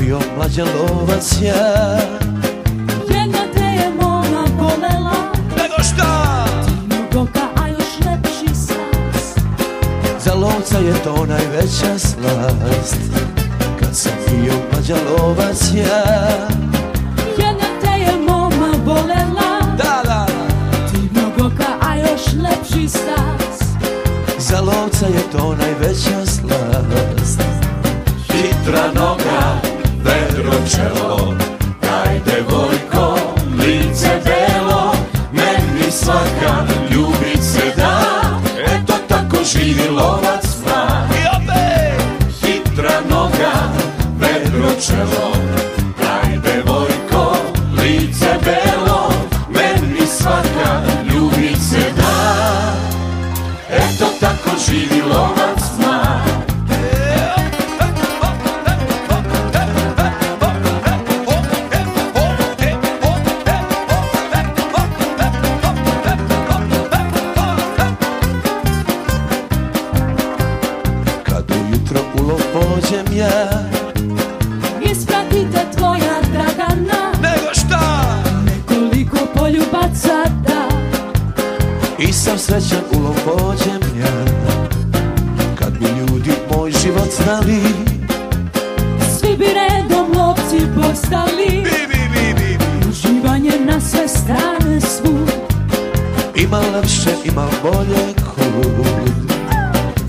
bio mlađa lovac ja. Jedna te je moma volela Nego šta? Mnogoka, a još lepši sas Za lovca je to najveća slast. Kad sam bio mlađa lovac ja. Jedna te je moma volela Da, da, Ti mnogoka, a još lepši sas za lovca je to najveća slast čelo Daj devojko, lice belo Meni svaka ljubice da. Eto tako živi lovac zna! Hitra noga, vedro čelo. Daj devojko, lice belo Meni svaka ljubice da. Eto tako živi lovac pođem ja. Ispratite tvoja Dragana Nego šta? Nekoliko poljubaca da. I sam srećan u lov pođem ja. Kad bi ljudi moj život znali. Svi bi redom lovci postali. Bi, bi, bi, bi, bi. Uživanje na sve strane svud Ima lepše, ima bolje kud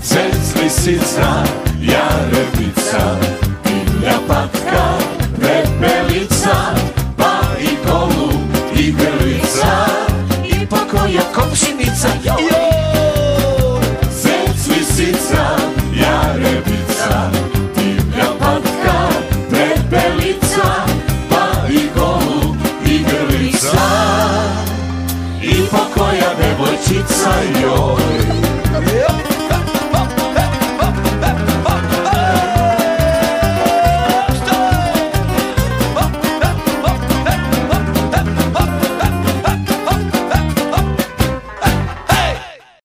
Cec lisica, jarebica, divlja patka, pepelica, pa i golub, i grlica, i pokoja komšinica. Cec lisica, jarebica, divlja patka, pepelica, pa i golub, i grlica, i pokoja devojčica.